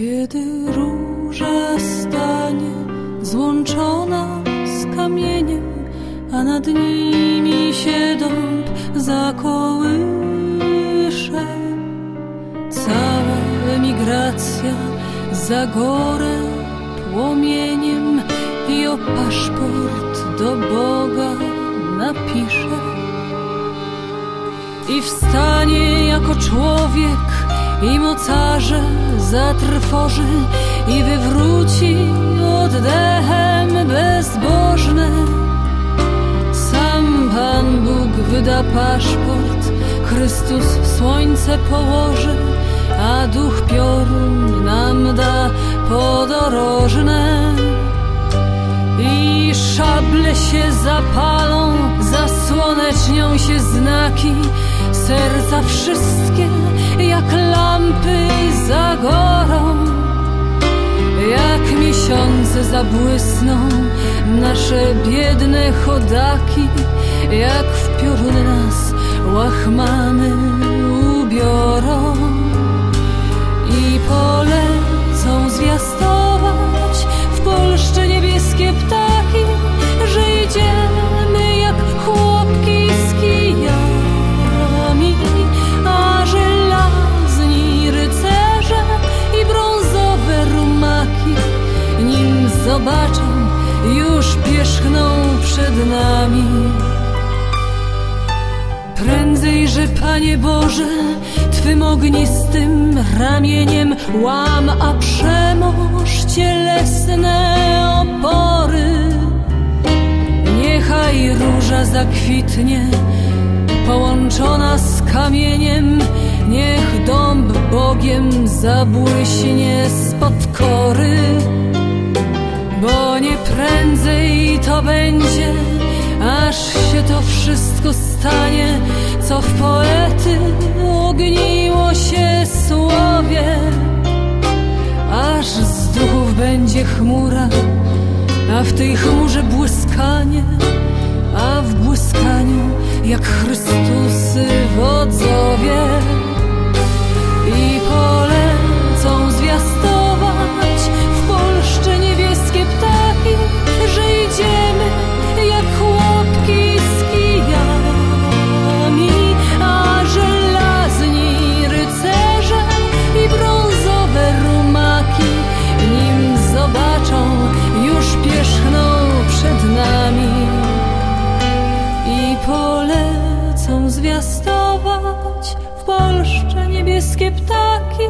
Kiedy róża stanie złączona z kamieniem, a nad nimi się dąb zakołysze. Cała emigracja za gorę płomieniem i o paszport do Boga napisze. I wstanie jako człowiek i mocarze zatrwoży i wywróci oddechem bezbożne. Sam Pan Bóg wyda paszport, Chrystus słońce położy, a duch piorun nam da podorożne. I szable się zapalą, zasłonecznią się znaki, serca wszystkie jak lampy zagorą. Jak miesiące zabłysną nasze biedne chodaki, jak w piorun nas łachmany zobaczą, już pierzchną przed nami. Prędzej, że Panie Boże, Twym ognistym ramieniem łam, a przemoż cielesne opory. Niechaj róża zakwitnie, połączona z kamieniem, niech dąb Bogiem zabłyśnie spod kory. Bo nie prędzej to będzie, aż się to wszystko stanie, co w poety ogniło się słowie, aż z duchów będzie chmura, a w tej chmurze błyskanie, a w błyskaniu jak wodzowie. chcą zwiastować w Polsce niebieskie ptaki.